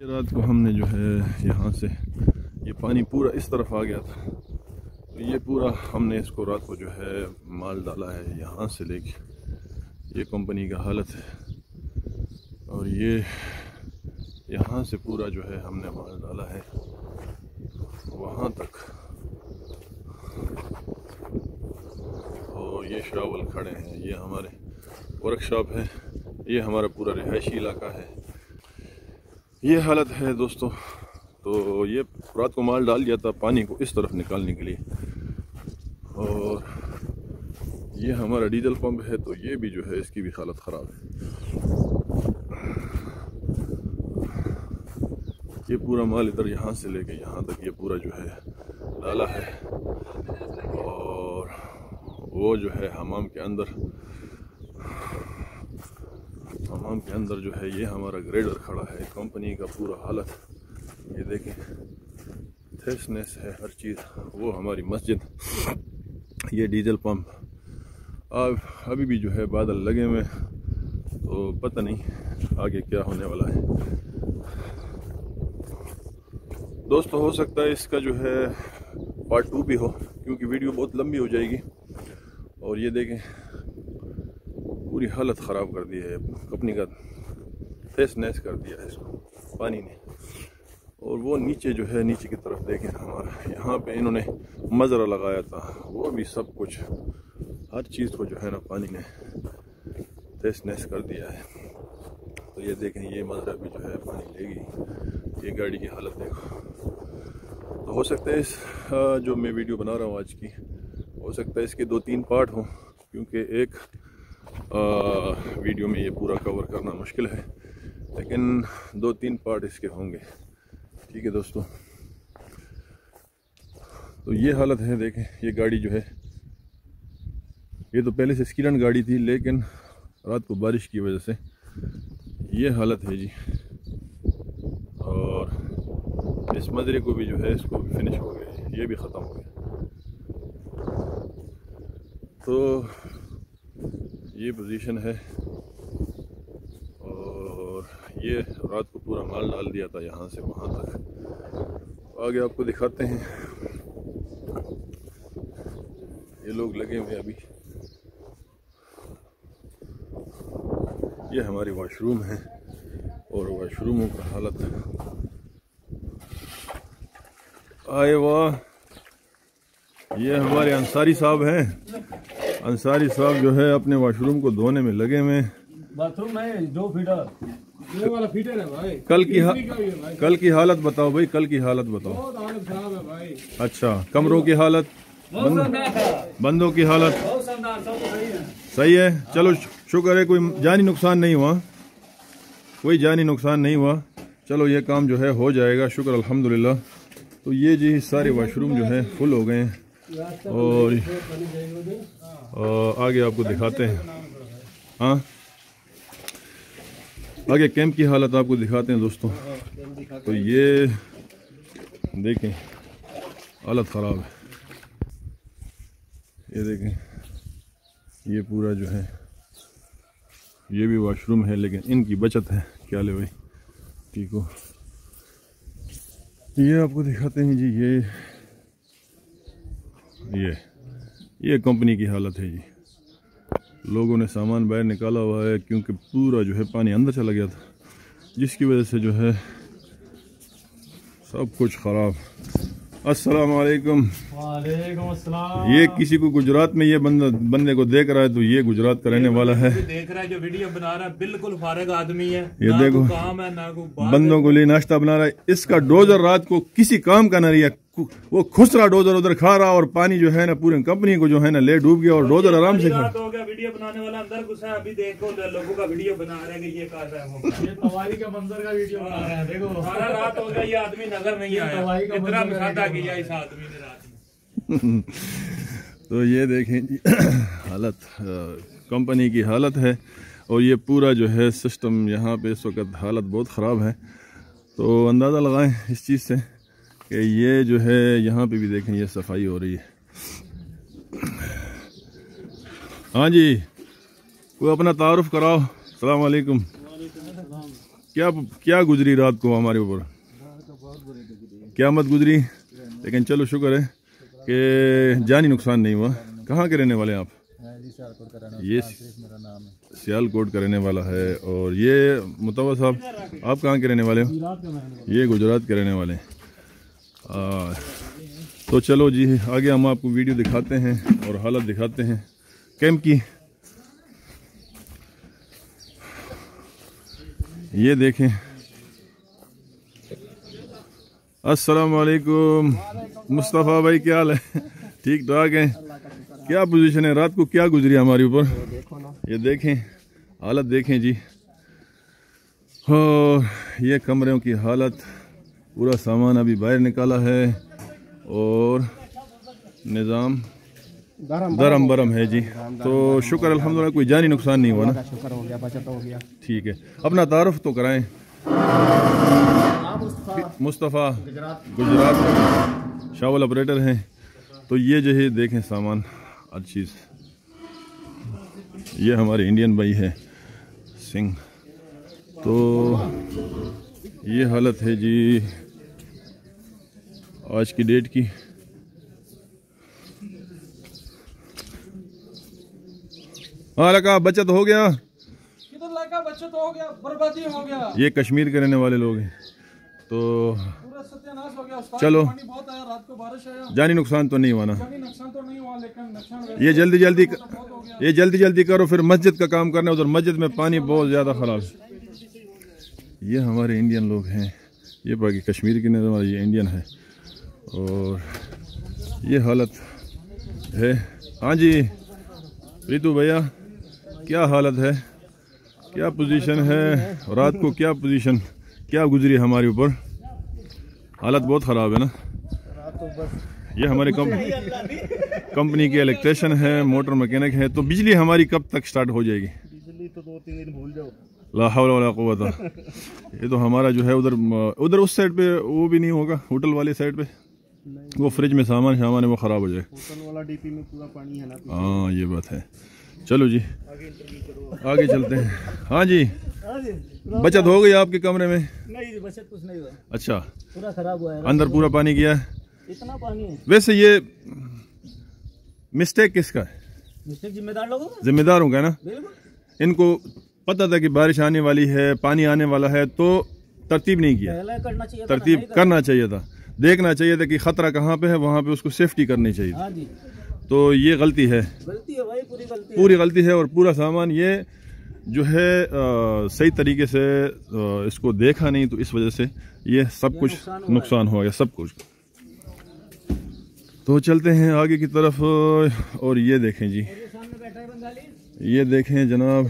رات کو ہم نے جو ہے یہاں سے یہ پانی پورا اس طرف آ گیا تھا۔ تو یہ پورا ہم نے اس کو رات کو جو ہے مال ڈالا ہے یہاں سے لے کے۔ یہ کمپنی کا حالت ہے۔ اور یہ یہاں سے پورا جو ہے ہم نے مال ڈالا ہے۔ وہاں تک۔ اور یہ شاول کھڑے ہیں۔ یہ ہمارے ورک شاپ ہے۔ یہ ہمارا پورا رہائشی علاقہ ہے۔ یہ حالت ہے دوستو، تو یہ رات کو مال ڈال دیا تھا پانی کو اس طرف نکالنے کے لیے۔ اور یہ ہمارا ڈیزل پمپ ہے، تو یہ بھی جو ہے اس کی بھی حالت خراب ہے۔ یہ پورا مال ادھر یہاں سے لے کے یہاں تک یہ پورا جو ہے ڈالا ہے۔ اور وہ جو ہے حمام کے اندر حمام کے اندر جو ہے یہ ہمارا گریڈر کھڑا ہے، کمپنی کا پورا حالت۔ یہ دیکھیں تھیسنس ہے ہر چیز، وہ ہماری مسجد۔ یہ ڈیزل پمپ۔ اب ابھی بھی جو ہے بادل لگے ہوئے تو پتہ نہیں آگے کیا ہونے والا ہے۔ دوست ہو سکتا ہے اس کا جو ہے پارٹ ٹو بھی ہو، کیونکہ ویڈیو بہت لمبی ہو جائے گی۔ اور یہ دیکھیں پوری حالت خراب کر دی ہے کپنی کا تیس نیس کر دیا ہے اس کو، پانی نے۔ اور وہ نیچے جو ہے، نیچے کی طرف دیکھیں ہمارا، یہاں پہ انہوں نے مزرہ لگایا تھا۔ وہ بھی سب کچھ، ہر چیز کو جو ہے نا پانی نے تیس نیس کر دیا ہے۔ تو یہ دیکھیں، یہ مزرہ بھی جو ہے پانی لے گی۔ یہ گاڑی کی حالت دیکھو۔ تو ہو سکتا ہے اس جو میں ویڈیو بنا رہا ہوں آج کی، ہو سکتا ہے اس کے دو تین پارٹ ہوں، کیونکہ ایک ویڈیو میں یہ پورا کور کرنا مشکل ہے، لیکن دو تین پارٹ اس کے ہوں گے۔ ٹھیک ہے دوستو۔ تو یہ حالت ہے، دیکھیں، یہ گاڑی جو ہے، یہ تو پہلے سے اسکیلنڈ گاڑی تھی، لیکن رات کو بارش کی وجہ سے یہ حالت ہے جی۔ اور اس مدرے کو بھی جو ہے، اس کو بھی فنش ہو گیا یہ بھی ختم ہو گیا۔ تو یہ پوزیشن ہے اور یہ رات کو پورا مال ڈال دیا تھا یہاں سے وہاں تک۔ آگے آپ کو دکھاتے ہیں۔ یہ لوگ لگے ہوئے ابھی۔ یہ ہماری واش روم ہے اور واش روموں کا حالت۔ آئے واہ، یہ ہمارے انصاری صاحب ہیں۔ انصاری صاحب جو ہے اپنے واش روم کو دھونے میں لگے ہوئے کل کی کل کی حالت بتاؤ بھائی کل کی حالت بتاؤ۔ اچھا کمروں کی حالت۔ بندوں کی حالت۔ صحیح ہے۔ چلو شکر ہے کوئی جانی نقصان نہیں ہوا۔ کوئی جانی نقصان نہیں ہوا۔ چلو یہ کام جو ہے ہو جائے گا۔ شکر الحمدللہ۔ تو یہ جی سارے واش روم جو ہے فل ہو گئے ہیں۔ اور آگے آپ کو دکھاتے ہیں۔ ہاں؟ آگے کیمپ کی حالت آپ کو دکھاتے ہیں دوستوں۔ تو یہ دیکھیں، حالت خراب ہے۔ یہ دیکھیں، یہ پورا جو ہے، یہ بھی واش روم ہے، لیکن ان کی بچت ہے۔ کیا لے بھائی؟ ٹھیک ہو۔ یہ آپ کو دکھاتے ہیں جی یہ یہ یہ کمپنی کی حالت ہے جی۔ لوگوں نے سامان باہر نکالا ہوا ہے کیونکہ پورا جو ہے پانی اندر چلا گیا تھا جس کی وجہ سے جو ہے سب کچھ خراب۔ السلام علیکم۔ وعلیکم السلام۔ یہ کسی کو گجرات میں یہ بندہ بندے کو دیکھ رہا ہے تو یہ گجرات کا رہنے والا ہے۔ دیکھ رہا ہے جو ویڈیو بنا رہا ہے بالکل فارغ آدمی ہے۔ یہ دیکھو کوئی کام ہے نہ کوئی بات بندوں کو لیے ناشتہ بنا رہا ہے۔ اس کا ڈوزر رات کو کسی کام کا نہ رہی ہے۔ وہ خس رہا ڈوزر ادھر کھا رہا اور پانی جو ہے نا پورے کمپنی کو جو ہے نا لے ڈوب گیا اور ڈوزر آرام سے کھا۔ ہو گیا ویڈیو بنانے والا اندر گھسا ہے ابھی دیکھو لوگوں کا ویڈیو بنا رہے ہیں کہ یہ کر رہا ہے یہ توائی کا منظر کا ویڈیو بنا رہے ہیں دیکھو۔ سارا رات ہو گیا یہ آدمی نظر نہیں آیا۔ اتنا مسادہ کیا اس آدمی نے رات میں۔ تو یہ دیکھیں جی حالت کمپنی کی حالت ہے اور یہ پورا جو ہے سسٹم یہاں پہ اس وقت حالت بہت خراب ہے۔ تو اندازہ لگائیں اس چیز سے۔ کہ یہ جو ہے یہاں پہ بھی دیکھیں یہ صفائی ہو رہی ہے۔ ہاں جی کوئی اپنا تعارف کراؤ۔ السلام علیکم۔ کیا کیا گزری رات کو ہمارے اوپر؟ کیا مت گزری۔ لیکن چلو شکر ہے کہ جانی نقصان نہیں ہوا۔ کہاں کے رہنے والے ہیں آپ؟ یہ سیال کوٹ کا رہنے والا ہے اور یہ متوا صاحب، آپ کہاں کے رہنے والے ہو؟ یہ گجرات کے رہنے والے ہیں۔ آ، تو چلو جی آگے ہم آپ کو ویڈیو دکھاتے ہیں اور حالت دکھاتے ہیں۔ کیمپ کی۔ یہ دیکھیں۔ السلام علیکم۔ مصطفیٰ بھائی کیا حال ہے؟ ٹھیک ٹھاک ہیں۔ کیا پوزیشن ہے؟ رات کو کیا گزری ہمارے اوپر؟ یہ دیکھیں۔ حالت دیکھیں جی۔ اور یہ کمروں کی حالت۔ پورا سامان ابھی باہر نکالا ہے اور نظام درم برم ہے جی۔ تو شکر الحمدللہ کوئی جانی نقصان نہیں ہوا نا۔ شکر ہو گیا بچت ہو گیا۔ ٹھیک ہے۔ اپنا تعارف تو کرائیں۔ مصطفیٰ گجرات۔ شاول آپریٹر ہیں۔ تو یہ جو ہے دیکھیں سامان ہر چیز۔ یہ ہمارے انڈین بھائی ہے سنگھ۔ تو یہ حالت ہے جی۔ آج کی ڈیٹ کی۔ ہاں لگا بچت ہو گیا۔ بچت ہو گیا؟ بربادی ہو گیا۔ یہ کشمیر کے رہنے والے لوگ ہیں۔ تو چلو۔ جانی نقصان تو نہیں ہوا نا۔ یہ جلدی جلدی یہ جلدی جلدی کرو پھر مسجد کا کام کرنا ادھر مسجد میں پانی بہت زیادہ خراب۔ یہ ہمارے انڈین لوگ ہیں۔ یہ باقی کشمیر کے نظر یہ انڈین ہے۔ اور یہ حالت ہے۔ ہاں جی ریتو بھیا کیا حالت ہے؟ کیا پوزیشن ہے؟ رات کو کیا پوزیشن کیا گزری ہمارے اوپر؟ حالت بہت خراب ہے نا۔ یہ ہمارے کم کمپنی کے الیکٹریشن ہے موٹر مکینک ہے تو بجلی ہماری کب تک سٹارٹ ہو جائے گی؟ لا حول ولا قوت۔ یہ تو ہمارا جو ہے ادھر ادھر اس سائڈ پہ وہ بھی نہیں ہوگا ہوٹل والی سائڈ پہ۔ وہ فریج میں سامان شامان ہے وہ خراب ہو جائے۔ ہاں یہ بات ہے۔ چلو جی۔ آگے چلتے ہیں۔ ہاں جی۔ بچت ہو گئی آپ کے کمرے میں؟ نہیں بچت کچھ نہیں ہوا۔ اچھا۔ پورا خراب ہوا ہے۔ اندر پورا پانی گیا ہے۔ اتنا پانی ہے۔ ویسے یہ مسٹیک کس کا ہے؟ مسٹیک ذمہ دار لوگوں ذمہ داروں کا نا؟ ان کو پتہ تھا کہ بارش آنے والی ہے پانی آنے والا ہے تو ترتیب نہیں کیا۔ ترتیب کرنا چاہیے تھا۔ دیکھنا چاہیے تھا کہ خطرہ کہاں پہ ہے وہاں پہ اس کو سیفٹی کرنی چاہیے۔ ہاں جی۔ تو یہ غلطی ہے۔ غلطی ہے بھائی پوری غلطی ہے۔ پوری غلطی ہے اور پورا سامان یہ جو ہے صحیح طریقے سے اس کو دیکھا نہیں تو اس وجہ سے یہ سب کچھ نقصان ہوا گیا۔ سب کچھ۔ تو چلتے ہیں آگے کی طرف اور یہ دیکھیں جی۔ یہ دیکھیں جناب۔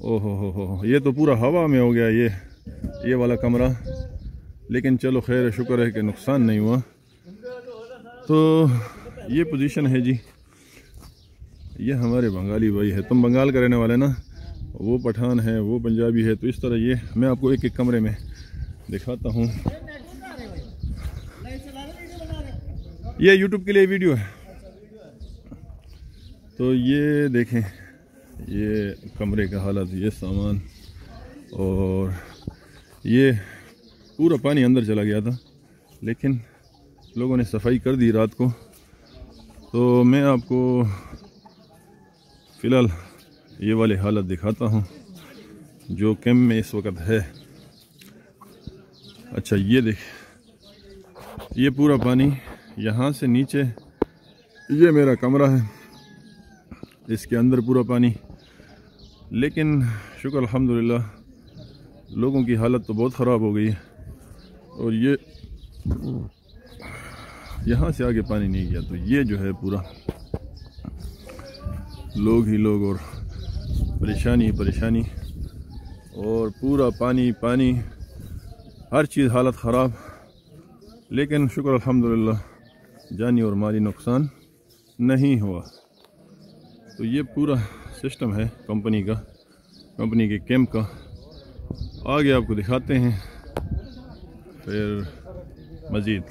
او ہو ہو ہو یہ تو پورا ہوا میں ہو گیا یہ یہ والا کمرہ۔ لیکن چلو خیر شکر ہے کہ نقصان نہیں ہوا۔ تو یہ پوزیشن ہے جی۔ یہ ہمارے بنگالی بھائی ہے تم بنگال کا رہنے والے نا؟ وہ پٹھان ہے، وہ پنجابی ہے۔ تو اس طرح یہ، میں آپ کو ایک ایک کمرے میں دکھاتا ہوں۔ یہ یوٹیوب کے لیے ویڈیو ہے۔ تو یہ دیکھیں، یہ کمرے کا حالت، یہ سامان اور یہ پورا پانی اندر چلا گیا تھا۔ لیکن لوگوں نے صفائی کر دی رات کو۔ تو میں آپ کو فی الحال یہ والی حالت دکھاتا ہوں، جو کیمپ میں اس وقت ہے۔ اچھا یہ دیکھ۔ یہ پورا پانی یہاں سے نیچے، یہ میرا کمرہ ہے۔ اس کے اندر پورا پانی۔ لیکن شکر الحمدللہ، لوگوں کی حالت تو بہت خراب ہو گئی۔ ہے اور یہ یہاں سے آگے پانی نہیں گیا تو یہ جو ہے پورا لوگ ہی لوگ اور پریشانی ہی پریشانی اور پورا پانی پانی ہر چیز حالت خراب لیکن شکر الحمدللہ جانی اور مالی نقصان نہیں ہوا تو یہ پورا سسٹم ہے کمپنی کا کمپنی کے کیمپ کا آگے آپ کو دکھاتے ہیں خير مزيد.